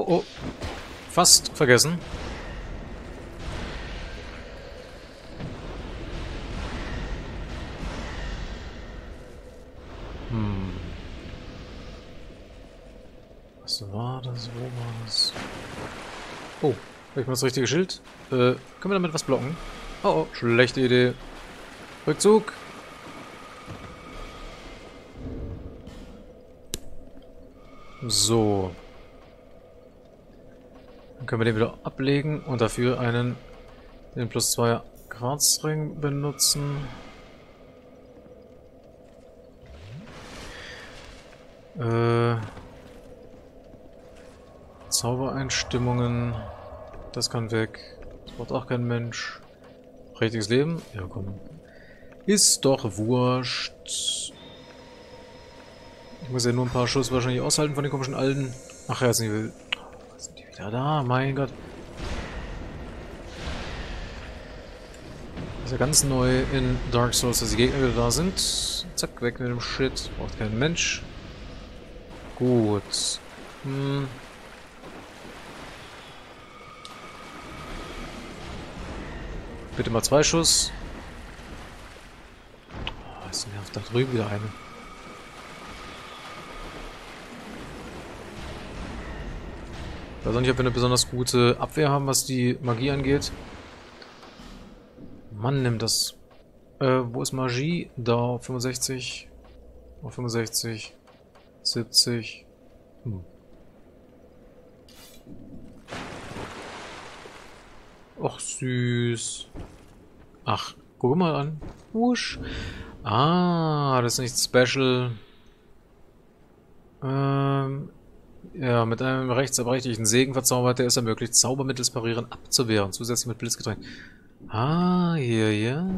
Oh, oh. Fast vergessen. Hm. Was war das? Wo war das? Oh, habe ich mal das richtige Schild? Äh, können wir damit was blocken? Oh, oh, schlechte Idee. Rückzug. So. Können wir den wieder ablegen und dafür einen den plus 2 Quarzring benutzen. Äh, Zaubereinstimmungen. Das kann weg. Das braucht auch kein Mensch. Richtiges Leben? Ja, komm. Ist doch wurscht. Ich muss ja nur ein paar Schuss wahrscheinlich aushalten von den komischen Alten. Ach ja, sind die, sind wieder da? Mein Gott. ist ja ganz neu in Dark Souls, dass die Gegner wieder da sind. Zack, weg mit dem Shit. Braucht kein Mensch. Gut. Hm. Bitte mal zwei Schuss. Oh, ist nervt da drüben wieder eine. Ich weiß auch nicht, ob wir eine besonders gute Abwehr haben, was die Magie angeht. Mann, nimmt das. Äh, wo ist Magie? Da, 65. Auf 65. 70. Hm. Och, süß. Ach, guck mal an. Wusch. Ah, das ist nicht special. Ähm, ja, mit einem rechtsabrechtlichen Segen verzaubert, der es ermöglicht, Zauber mittels Parieren abzuwehren, zusätzlich mit Blitzgetränk. Ah, hier, ja.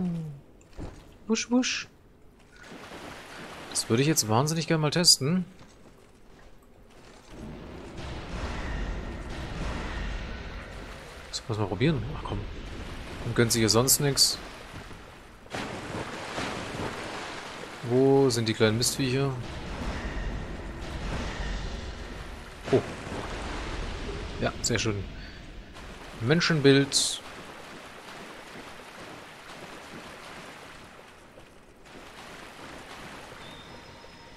Wusch, wusch. Das würde ich jetzt wahnsinnig gerne mal testen. Das muss man probieren. Ach komm. Man gönnt sich hier sonst nichts. Wo sind die kleinen Mistviecher? Ja, sehr schön. Menschenbild.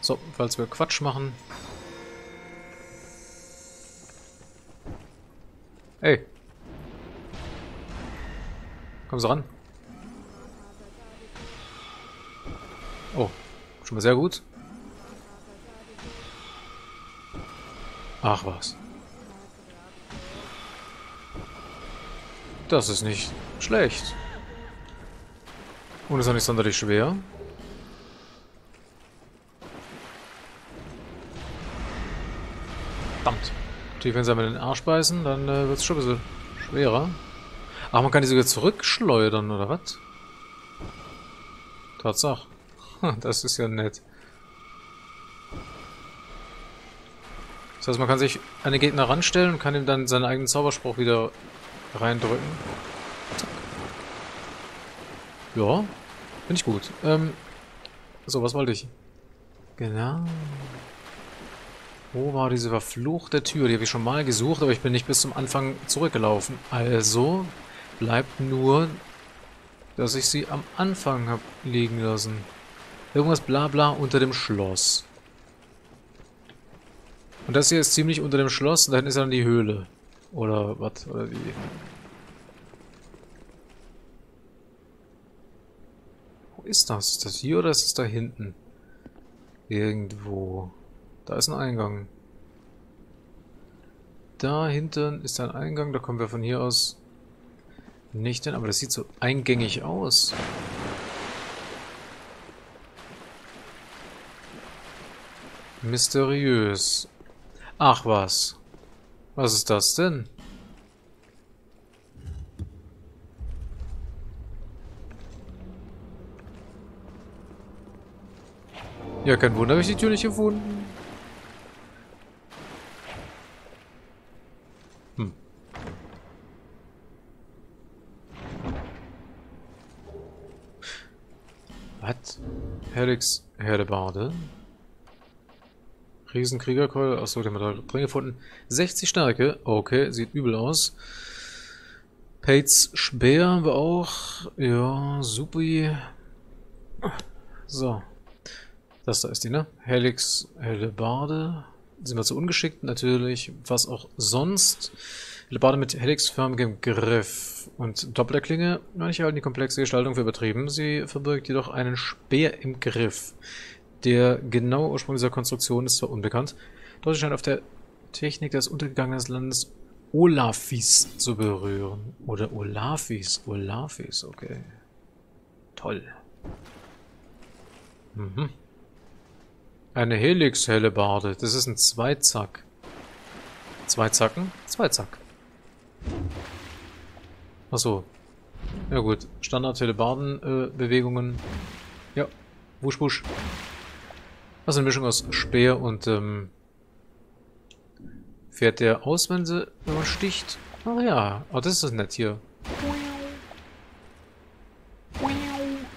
So, falls wir Quatsch machen. Hey. Komm so ran. Oh, schon mal sehr gut. Ach was. Das ist nicht schlecht. Und ist auch nicht sonderlich schwer. Verdammt. Natürlich, wenn sie einmal in den Arsch beißen, dann äh, wird es schon ein bisschen schwerer. Ach, man kann die sogar zurückschleudern, oder was? Tatsache. Das ist ja nett. Das heißt, man kann sich an den Gegner ranstellen und kann ihm dann seinen eigenen Zauberspruch wieder reindrücken. Zack. Ja, finde ich gut. Ähm, so, was wollte ich? Genau. Wo war diese verfluchte Tür? Die habe ich schon mal gesucht, aber ich bin nicht bis zum Anfang zurückgelaufen. Also bleibt nur, dass ich sie am Anfang habe liegen lassen. Irgendwas bla bla unter dem Schloss. Und das hier ist ziemlich unter dem Schloss und da hinten ist dann die Höhle. Oder was? Oder wie? Wo ist das? Ist das hier oder ist es da hinten? Irgendwo. Da ist ein Eingang. Da hinten ist ein Eingang, da kommen wir von hier aus nicht hin, aber das sieht so eingängig aus. Mysteriös. Ach was. Was ist das denn? Ja, kein Wunder, habe ich die Tür nicht gefunden. Hm. Was? Helix Herdebarde? Riesenkriegerkeule. Achso, den haben wir da drin gefunden. 60 Stärke. Okay, sieht übel aus. Pates Speer haben wir auch. Ja, supi. So. Das da ist die, ne? Helix Hellebarde. Sind wir zu ungeschickt, natürlich. Was auch sonst. Hellebarde mit helixförmigem Griff. Und Dopplerklinge, manche halten die komplexe Gestaltung für übertrieben. Sie verbirgt jedoch einen Speer im Griff. Der genaue Ursprung dieser Konstruktion ist zwar unbekannt, doch sie scheint auf der Technik des untergegangenen Landes Olafis zu berühren. Oder Olafis. Olafis, okay. Toll. Mhm. Eine Helix-Hellebarde. Das ist ein Zweizack. Zwei Zacken? Zweizack. Achso. Ja gut. Standard-Hellebarden-Bewegungen. Äh, ja. Wusch, wusch. Also eine Mischung aus Speer und ähm, Fährt der aus, wenn, sie, wenn man sticht? Ach ja, oh, das ist nett hier.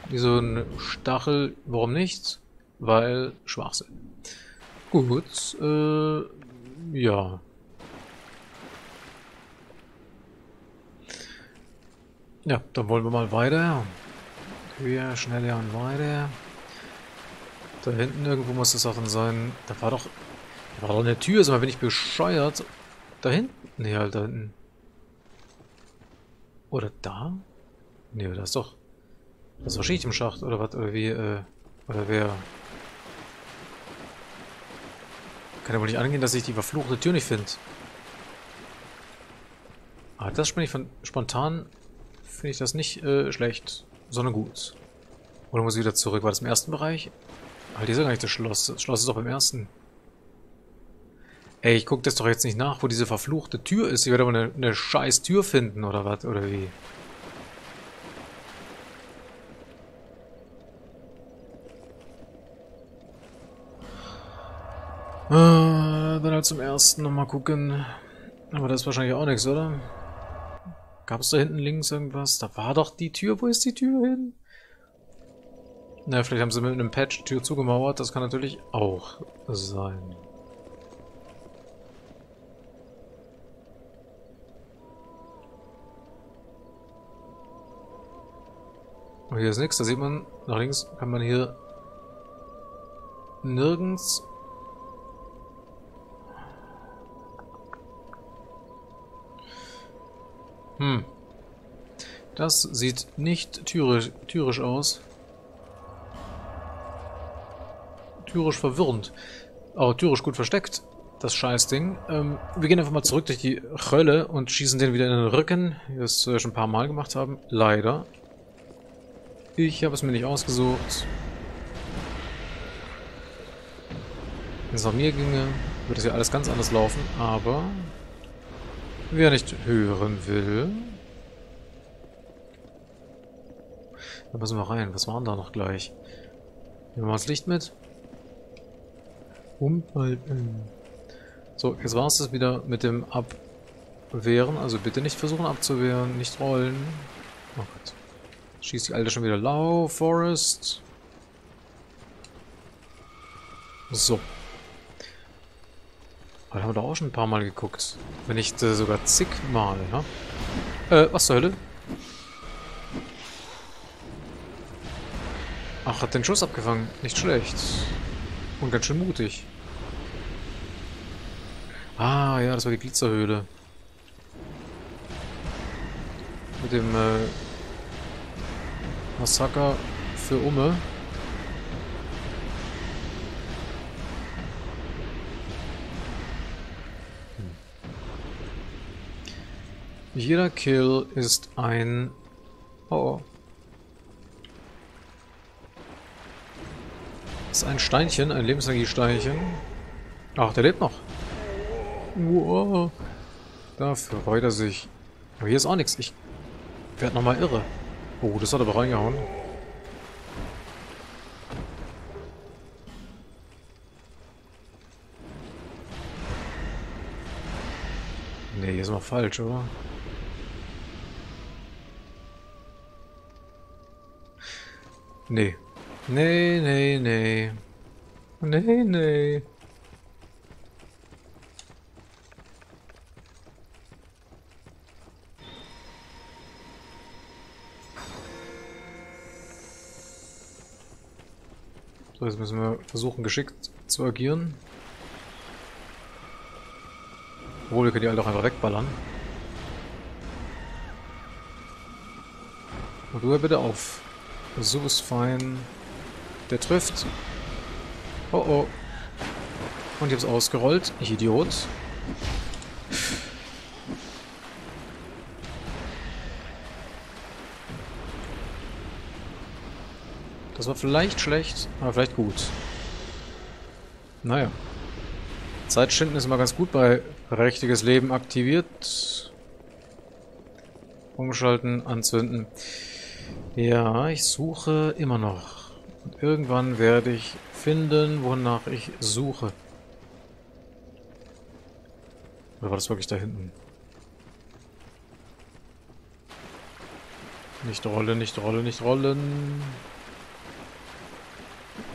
Wie so ein Stachel, warum nicht? Weil Schwachsinn. Gut, äh, ja. Ja, dann wollen wir mal weiter. Höher, schneller und weiter. Da hinten irgendwo muss es auch dann sein. Da war doch da war doch eine Tür, sag mal, bin ich bescheuert. Da hinten? Nee, halt da hinten. Oder da? Nee, da ist doch... Das doch Schicht im Schacht, oder was? Oder wie, äh... Oder wer... Kann ja wohl nicht angehen, dass ich die verfluchte Tür nicht finde. Ah, das bin ich von... Spontan finde ich das nicht äh, schlecht, sondern gut. Oder muss ich wieder zurück? War das im ersten Bereich? Ah, hier ist ja gar nicht das Schloss. Das Schloss ist doch beim ersten. Ey, ich guck das doch jetzt nicht nach, wo diese verfluchte Tür ist. Ich werde aber eine, eine scheiß Tür finden, oder was? Oder wie? Äh, dann halt zum ersten nochmal gucken. Aber das ist wahrscheinlich auch nichts, oder? Gab es da hinten links irgendwas? Da war doch die Tür. Wo ist die Tür hin? Na, vielleicht haben sie mit einem Patch die Tür zugemauert. Das kann natürlich auch sein. Oh, hier ist nichts, da sieht man, nach links kann man hier nirgends Hm. Das sieht nicht tyrisch, tyrisch aus. Tyrisch verwirrend. Aber tyrisch gut versteckt, das Scheißding. Ähm, wir gehen einfach mal zurück durch die Rölle und schießen den wieder in den Rücken, wie wir es schon ein paar Mal gemacht haben. Leider. Ich habe es mir nicht ausgesucht. Wenn es nach mir ginge, würde es ja alles ganz anders laufen, aber wer nicht hören will... Da müssen wir rein. Was waren da noch gleich? Nehmen wir mal das Licht mit. Umhalten. So, jetzt war es das wieder mit dem Abwehren. Also bitte nicht versuchen abzuwehren, nicht rollen. Oh Gott. Schießt die Alte schon wieder lau, Forest. So. Da haben wir doch auch schon ein paar Mal geguckt. Wenn nicht äh, sogar zigmal, ne? Äh, was zur Hölle? Ach, hat den Schuss abgefangen. Nicht schlecht. Und ganz schön mutig. Ah, ja, das war die Glitzerhöhle. Mit dem, äh, Massaker für Umme. Hm. Jeder Kill ist ein... Oh, Ist ein Steinchen, ein Lebensenergiesteinchen. Ach, der lebt noch. Wow. Da freut er sich. Aber hier ist auch nichts. Ich werde nochmal irre. Oh, das hat aber reingehauen. Nee, hier ist noch falsch, oder? Nee. Nee, nee, nee. Nee, nee. So, jetzt müssen wir versuchen, geschickt zu agieren. Obwohl, wir können die alle doch einfach wegballern. Und du hör bitte auf. So ist fein. Der trifft. Oh oh. Und ich hab's ausgerollt. Ich Idiot. Das war vielleicht schlecht, aber vielleicht gut. Naja. Zeitschinden ist immer ganz gut bei Prächtiges Leben aktiviert. Umschalten, anzünden. Ja, ich suche immer noch. Und irgendwann werde ich finden, wonach ich suche. Oder war das wirklich da hinten? Nicht rollen, nicht rollen, nicht rollen.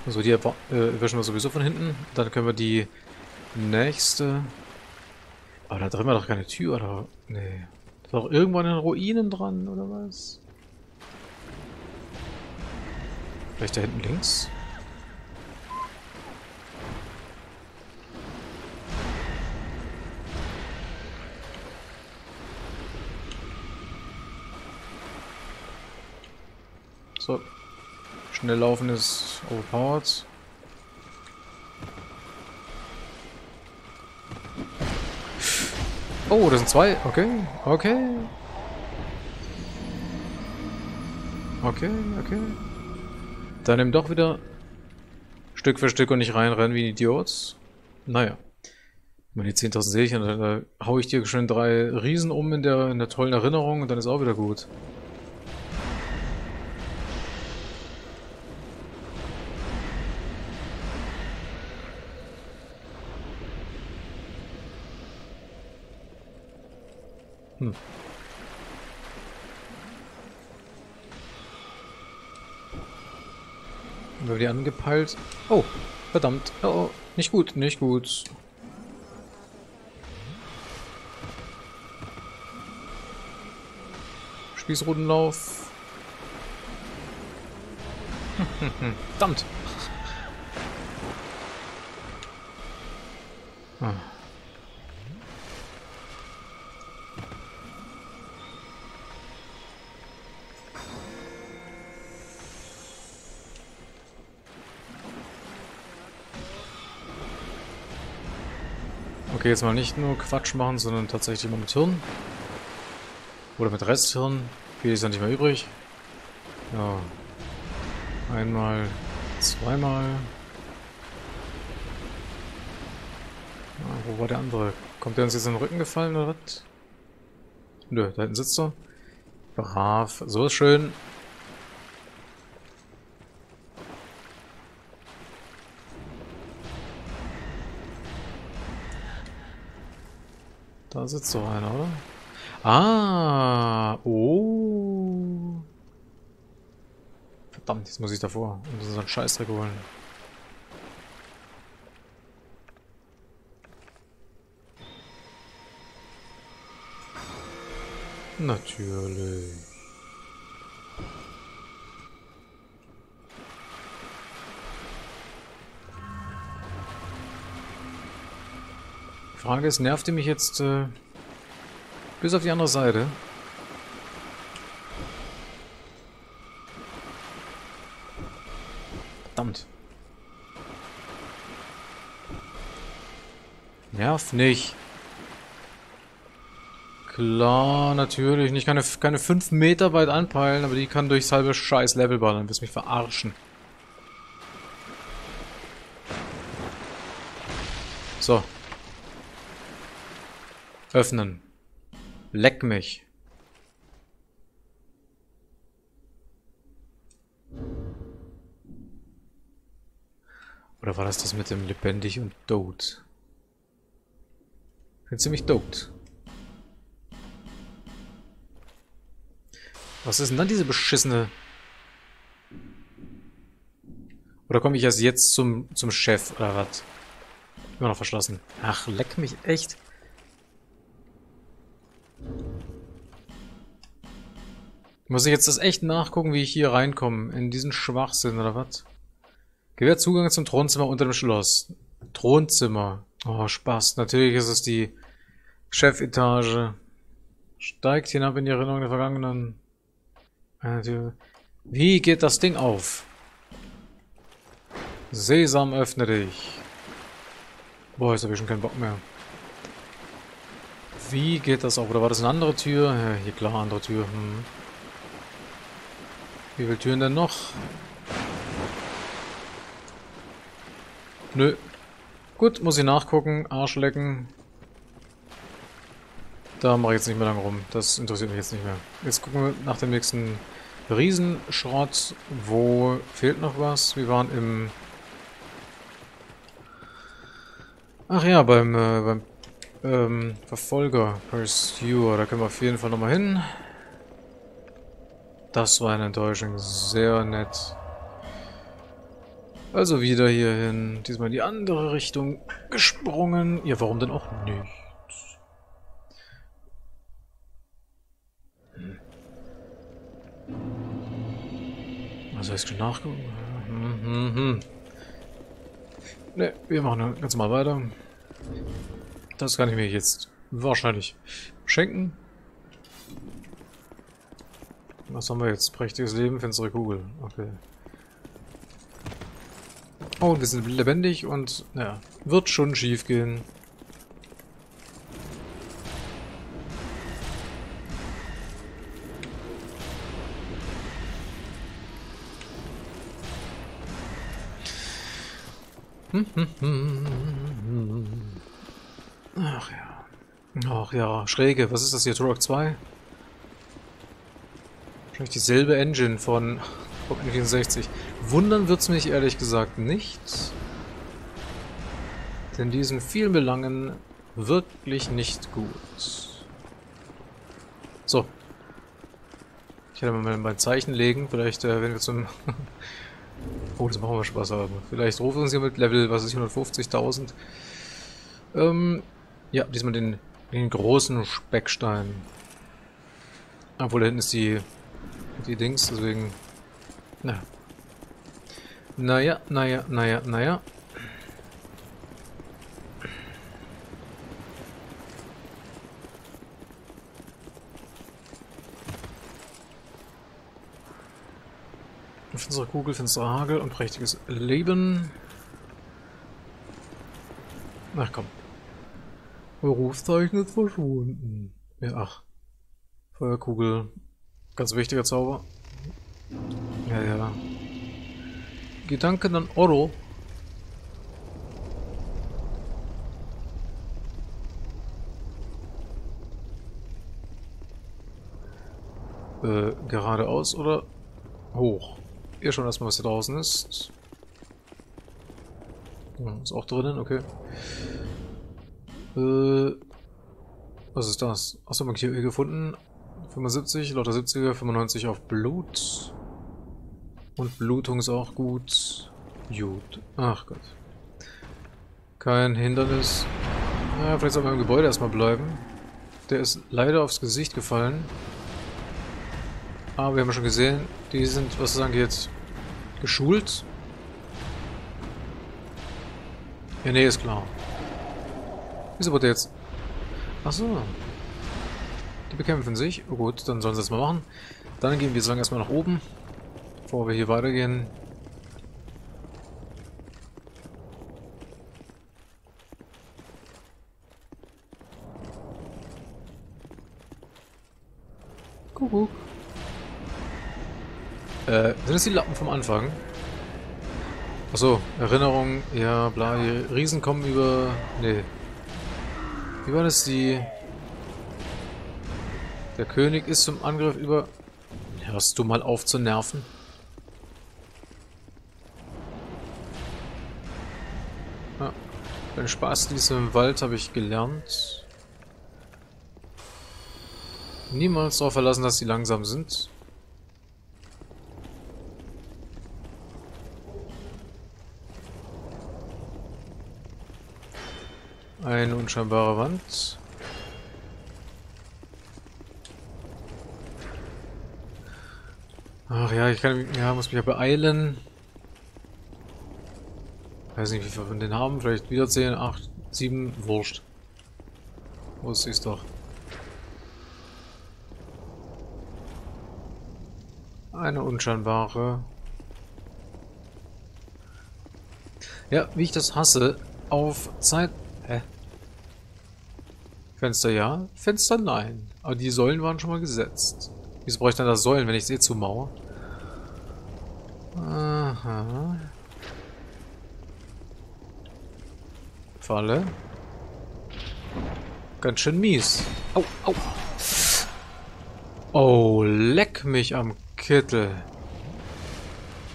So, die äh, wischen wir sowieso von hinten. Dann können wir die nächste aber da drin war doch keine Tür, oder? Nee. Da ist doch irgendwann in Ruinen dran, oder was? Vielleicht da hinten links? So. Schnell laufen ist overpowered. Oh, das sind zwei. Okay, okay. Okay, okay. Dann nimm doch wieder Stück für Stück und nicht reinrennen wie ein Idiot. Naja. Die 10.000 sehe ich, dann, dann hau ich dir schön drei Riesen um in der, in der tollen Erinnerung und dann ist auch wieder gut. Hm. Wir die angepeilt. Oh, verdammt. Oh, oh, nicht gut, nicht gut. Spießrutenlauf. verdammt. Ah. Okay, jetzt mal nicht nur Quatsch machen, sondern tatsächlich mal mit Hirn. Oder mit Resthirn. Viel ist ja nicht mehr übrig. Ja. Einmal, zweimal. Ja, wo war der andere? Kommt der uns jetzt in den Rücken gefallen oder was? Nö, da hinten sitzt er. Brav. So ist schön. Da sitzt doch einer, oder? Ah, oh. Verdammt, jetzt muss ich davor und so einen Scheißdreck holen. Natürlich. Frage ist, nervt ihr mich jetzt äh, bis auf die andere Seite? Verdammt. Nerv nicht. Klar, natürlich. Nicht keine, keine 5 Meter weit anpeilen, aber die kann durchs halbe scheiß Level ballern. Willst mich verarschen. So, Öffnen. Leck mich. Oder war das das mit dem lebendig und tot? Bin ziemlich tot. Was ist denn dann diese beschissene... Oder komme ich erst jetzt zum, zum Chef, oder was? Immer noch verschlossen. Ach, leck mich echt. Muss ich jetzt das echt nachgucken, wie ich hier reinkomme? In diesen Schwachsinn, oder was? Gewährt Zugang zum Thronzimmer unter dem Schloss. Thronzimmer. Oh, Spaß. Natürlich ist es die Chefetage. Steigt hinab in die Erinnerung der vergangenen... Wie geht das Ding auf? Sesam, öffne dich. Boah, jetzt habe ich schon keinen Bock mehr. Wie geht das auf? Oder war das eine andere Tür? Ja, hier klar, andere Tür. Hm. Wie viele Türen denn noch? Nö. Gut, muss ich nachgucken. Arsch lecken. Da mache ich jetzt nicht mehr lange rum. Das interessiert mich jetzt nicht mehr. Jetzt gucken wir nach dem nächsten Riesenschrott. Wo fehlt noch was? Wir waren im... Ach ja, beim, äh, beim ähm, Verfolger, Pursuer. Da können wir auf jeden Fall nochmal hin. Das war eine Enttäuschung. Sehr nett. Also wieder hier hin. Diesmal in die andere Richtung gesprungen. Ja, warum denn auch nicht? Hm. Was heißt schon nachgucken? Hm, hm, hm. Ne, wir machen ganz mal weiter. Das kann ich mir jetzt wahrscheinlich schenken. Was haben wir jetzt? Prächtiges Leben, finstere Kugel. Okay. Oh, wir sind lebendig und, naja, wird schon schief gehen. Ach ja. Ach ja, schräge. Was ist das hier? Turok 2? Wahrscheinlich dieselbe Engine von Pokémon 64. Wundern wird es mich ehrlich gesagt nicht. Denn die sind vielen Belangen wirklich nicht gut. So. Ich hätte mal mein Zeichen legen. Vielleicht, äh, wenn wir zum... oh, das machen wir Spaß haben. Vielleicht rufen wir uns hier mit Level, was ist 150.000. Ähm, ja, diesmal den, den großen Speckstein. Obwohl, da hinten ist die die Dings, deswegen... Na. Naja, naja, naja, naja. Finstere Kugel, finsterer Hagel und prächtiges Leben. Ach komm. Berufszeichen ist verschwunden. Ja, ach. Feuerkugel, Ganz wichtiger Zauber. Ja, ja. Gedanken an Oro. Äh, geradeaus oder hoch? Ihr schon erstmal, was hier draußen ist. ist auch drinnen, okay. Äh, was ist das? Achso, man hier gefunden. 75, lauter 70er, 95 auf Blut. Und Blutung ist auch gut. Gut. Ach Gott. Kein Hindernis. Ja, vielleicht soll man im Gebäude erstmal bleiben. Der ist leider aufs Gesicht gefallen. Aber wir haben schon gesehen, die sind, was das angeht, geschult. Ja, nee, ist klar. Wieso wurde jetzt... Achso. Die bekämpfen sich. Oh gut, dann sollen sie das mal machen. Dann gehen wir so lange erstmal nach oben, bevor wir hier weitergehen. Kuckuck. Äh, sind das die Lappen vom Anfang? Achso, Erinnerung, ja, bla, die Riesen kommen über... Nee. Wie war das, die... Der König ist zum Angriff über... Hörst du mal auf zu nerven? Ja, den Spaß in diesem Wald habe ich gelernt. Niemals darauf verlassen, dass sie langsam sind. Eine unscheinbare Wand. Ja, ich kann, ja, muss mich ja beeilen. Weiß nicht, wie viel von denen haben. Vielleicht wieder 10, 8, 7, wurscht. Wusste ich's doch. Eine unscheinbare. Ja, wie ich das hasse. Auf Zeit... Hä? Fenster ja, Fenster nein. Aber die Säulen waren schon mal gesetzt. Wieso brauche ich dann da Säulen, wenn ich sie eh zumauere? Aha. Falle. Ganz schön mies. Au, au. Oh, leck mich am Kittel.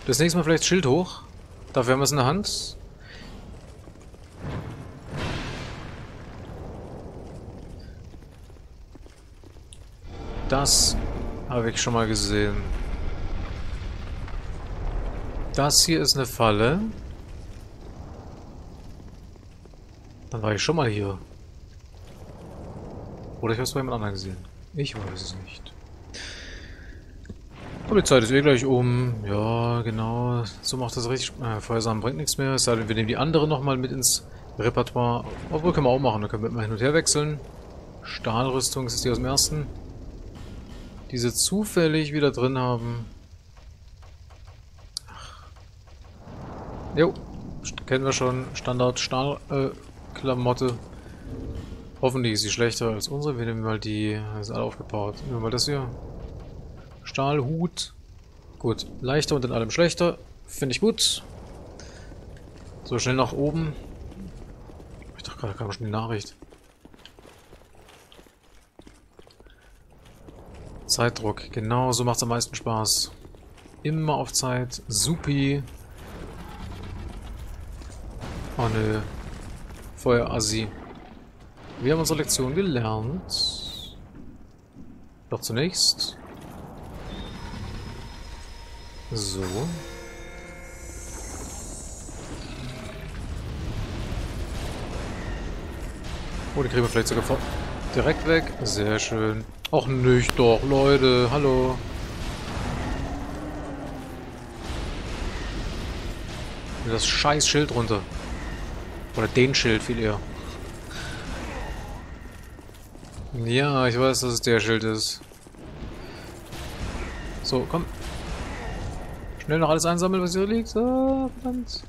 Das nächste Mal vielleicht Schild hoch. Dafür haben wir es in der Hand. Das habe ich schon mal gesehen. Das hier ist eine Falle. Dann war ich schon mal hier. Oder ich habe es bei jemand anderen gesehen. Ich weiß es nicht. Aber die Zeit ist eh gleich um. Ja, genau. So macht das richtig... Äh, Feuersamen bringt nichts mehr. Es sei denn, wir nehmen die andere nochmal mit ins Repertoire. Obwohl, können wir auch machen. Da können wir immer hin und her wechseln. Stahlrüstung, ist die aus dem ersten? Die sie zufällig wieder drin haben. Jo. Kennen wir schon. Standard Stahlklamotte. Äh, Hoffentlich ist sie schlechter als unsere. Wir nehmen mal die... Ist alle aufgebaut. Nehmen wir mal das hier. Stahlhut. Gut. Leichter und in allem schlechter. Finde ich gut. So, schnell nach oben. Ich dachte gerade, kam schon die Nachricht. Zeitdruck. Genau, so macht es am meisten Spaß. Immer auf Zeit. Supi. Oh nö. Feuerassi. Wir haben unsere Lektion gelernt. Doch zunächst. So. Oh, die kriegen wir vielleicht sogar direkt weg. Sehr schön. Ach nicht doch, Leute. Hallo. Das scheiß Schild runter. Oder den Schild viel eher. Ja, ich weiß, dass es der Schild ist. So, komm. Schnell noch alles einsammeln, was hier liegt. Ah, verdammt.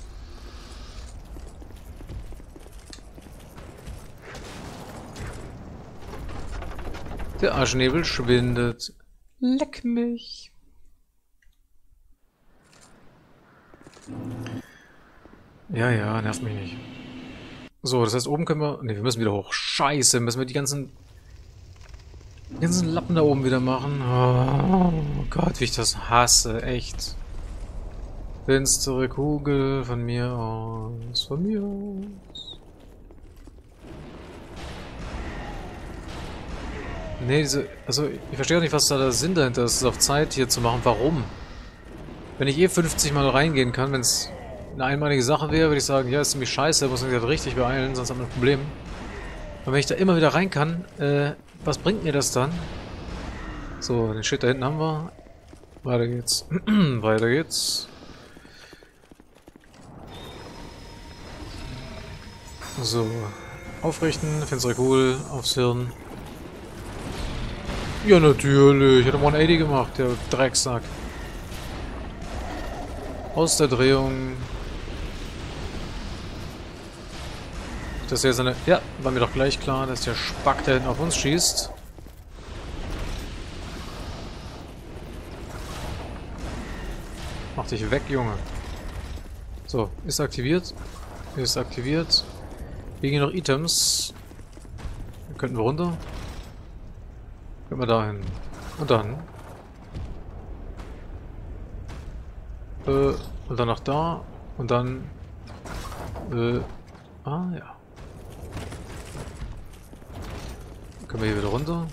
Der Aschnebel schwindet. Leck mich. Ja, ja, nervt mich nicht. So, das heißt, oben können wir... Ne, wir müssen wieder hoch. Scheiße, müssen wir die ganzen... Die ganzen Lappen da oben wieder machen. Oh Gott, wie ich das hasse, echt. Finstere Kugel von mir aus, von mir aus. Nee, diese, also ich verstehe auch nicht, was da der Sinn dahinter ist, es auf Zeit hier zu machen. Warum? Wenn ich eh 50 Mal reingehen kann, wenn es eine einmalige Sache wäre, würde ich sagen, ja, ist ziemlich scheiße, muss man sich halt richtig beeilen, sonst haben wir ein Problem. Aber wenn ich da immer wieder rein kann, äh, was bringt mir das dann? So, den Shit da hinten haben wir. Weiter geht's. Weiter geht's. So. Aufrichten, finstere Kugel, aufs Hirn. Ja, natürlich. Ich hatte 180 gemacht, der Drecksack. Aus der Drehung. Das ist jetzt eine... Ja, war mir doch gleich klar, dass der Spack da hinten auf uns schießt. Mach dich weg, Junge. So, ist aktiviert. Ist aktiviert. Hier gehen noch Items. Könnten wir runter. Können wir dahin. Und dann. Äh, und dann nach da. Und dann. Äh, ah, ja. Können wir hier wieder runter.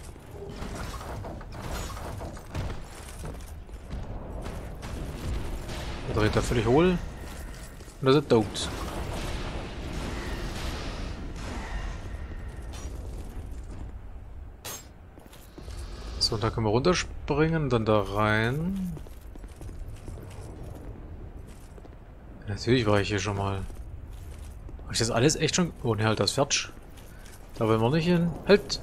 Da dreht er völlig hohl. Und da ist tot. So, und da können wir runterspringen, dann da rein. Natürlich war ich hier schon mal. ich das alles echt schon... Oh ne, halt das fertig. Da wollen wir nicht hin. Halt!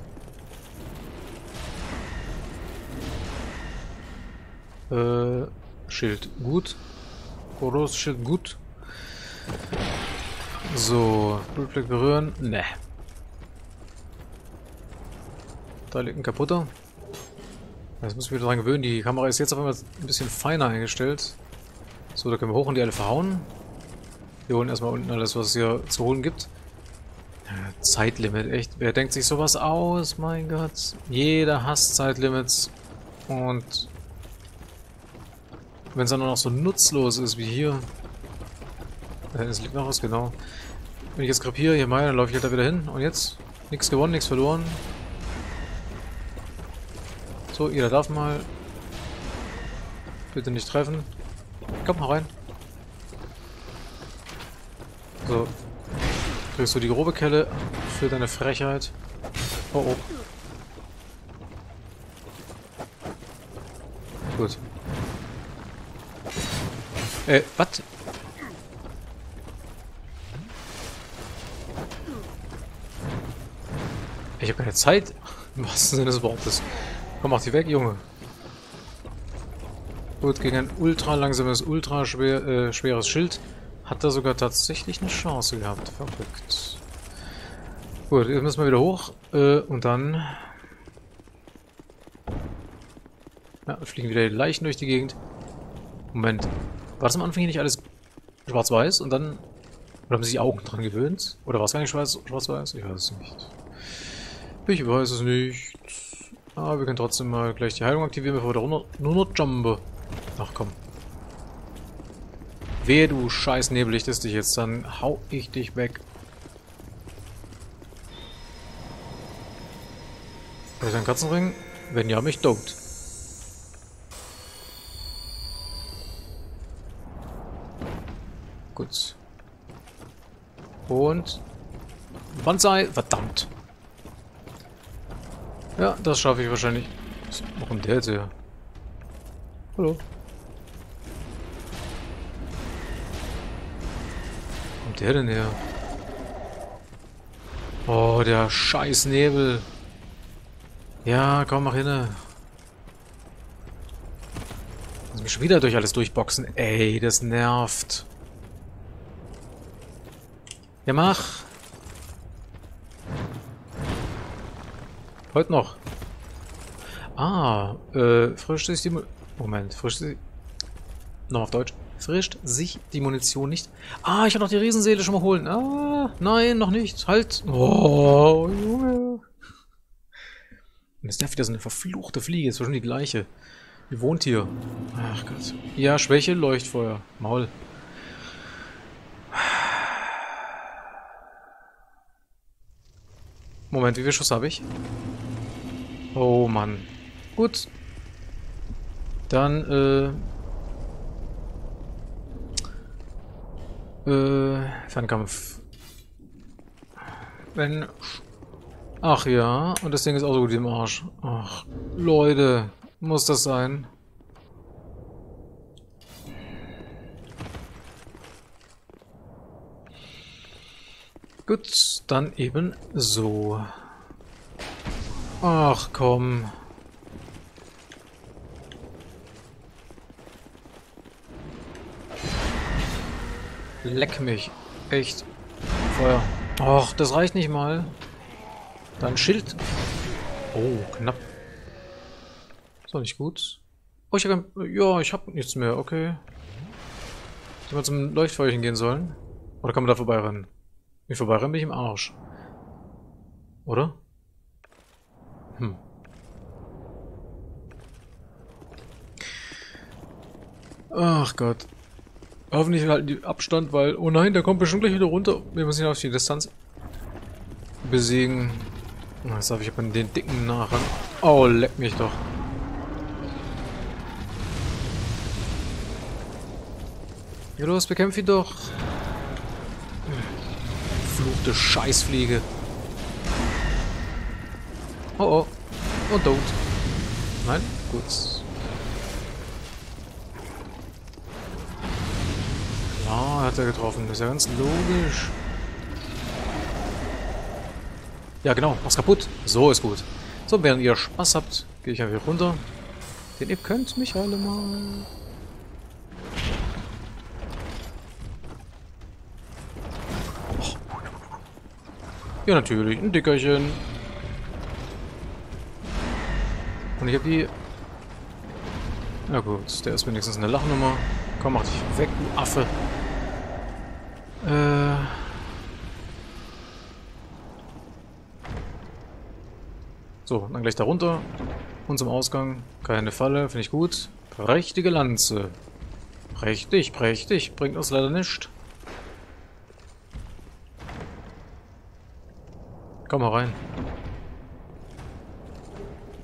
Äh, Schild gut. Koros Schild gut. So, Blutfleck berühren. Ne. Da liegt ein kaputter. Jetzt muss ich wieder dran gewöhnen. Die Kamera ist jetzt auf einmal ein bisschen feiner eingestellt. So, da können wir hoch und die alle verhauen. Wir holen erstmal unten alles, was es hier zu holen gibt. Zeitlimit, echt. Wer denkt sich sowas aus? Mein Gott. Jeder hasst Zeitlimits. Und wenn es dann nur noch so nutzlos ist wie hier. Es liegt noch was, genau. Wenn ich jetzt krepiere, hier mal, dann laufe ich halt da wieder hin. Und jetzt? Nichts gewonnen, nichts verloren. So, jeder darf mal. Bitte nicht treffen. Komm mal rein. So. Kriegst du die grobe Kelle für deine Frechheit. Oh oh. Gut. Äh, was? Ich habe keine Zeit. Im wahrsten Sinne des Wortes. Komm, mach die weg, Junge. Gut, gegen ein ultra langsames, ultra schwer, äh, schweres Schild hat er sogar tatsächlich eine Chance gehabt. Verrückt. Gut, jetzt müssen wir wieder hoch. Äh, und dann... Ja, fliegen wieder die Leichen durch die Gegend. Moment. War das am Anfang hier nicht alles schwarz-weiß und dann... Oder haben sich die Augen dran gewöhnt? Oder war es gar nicht schwarz-weiß? Ich weiß es nicht. Ich weiß es nicht. Aber wir können trotzdem mal gleich die Heilung aktivieren, bevor wir da runter, nur noch jumpen. Ach komm. Wehe, du scheiß Nebelichtest dich jetzt, dann hau ich dich weg. Habe ich einen Katzenring? Wenn ja, mich dopt. Gut. Und... Banzai! Verdammt! Ja, das schaffe ich wahrscheinlich. Kommt der jetzt her? Hallo. Kommt der denn her? Oh, der scheiß Nebel. Ja, komm, mach hin. Muss mich schon wieder durch alles durchboxen. Ey, das nervt. Ja, mach. Heute noch. Ah, äh, frischt sich die... Mu Moment, frischt sich... Noch auf Deutsch. Frischt sich die Munition nicht. Ah, ich kann noch die Riesenseele schon mal holen. Ah, nein, noch nicht. Halt. Oh, Junge. Und ist der wieder so eine verfluchte Fliege. Ist schon die gleiche. Die wohnt hier. Ach Gott. Ja, Schwäche, Leuchtfeuer. Maul. Moment, wie viel Schuss habe ich? Oh Mann. Gut. Dann, äh... Äh... Fernkampf. Wenn... Ach ja, und das Ding ist auch so gut im Arsch. Ach, Leute. Muss das sein? Gut, dann eben so. Ach komm. Leck mich. Echt. Feuer. Ach, das reicht nicht mal. Dann Schild. Oh, knapp. Ist doch nicht gut. Oh, ich habe... Ja, ich habe nichts mehr. Okay. Hätte mal zum Leuchtfeuerchen gehen sollen. Oder kann man da vorbeirennen? Wie vorbeirennen bin ich im Arsch. Oder? Hm. Ach Gott. Hoffentlich halten die Abstand, weil... Oh nein, der kommt bestimmt gleich wieder runter. Wir müssen ihn auf die Distanz besiegen. Jetzt darf ich aber den dicken nachher. Oh, leck mich doch. Ja, los, bekämpf ihn doch. Fluchte Scheißfliege. Oh oh. Und tot. Nein? Gut. Klar, hat er getroffen. Das ist ja ganz logisch. Ja, genau. Mach's kaputt. So ist gut. So, während ihr Spaß habt, gehe ich einfach runter. Denn ihr könnt mich alle mal... Ja, natürlich. Ein Dickerchen. Und ich habe die... Na gut, der ist wenigstens eine Lachnummer. Komm, mach dich weg, du Affe. Äh... So, dann gleich da runter. Und zum Ausgang. Keine Falle, finde ich gut. Prächtige Lanze. Prächtig, prächtig. Bringt uns leider nichts. Komm mal rein.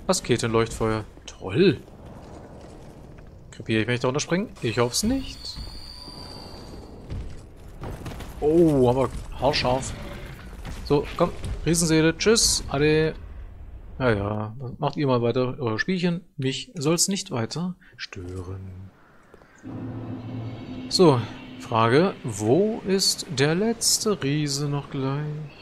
Asketenleuchtfeuer. Toll. Kapiere ich, wenn ich da runterspringen? Ich hoffe es nicht. Oh, aber haarscharf. So, komm. Riesenseele. Tschüss. Ade. Ja, ja. Macht ihr mal weiter eure Spielchen. Mich soll es nicht weiter stören. So, Frage. Wo ist der letzte Riese noch gleich?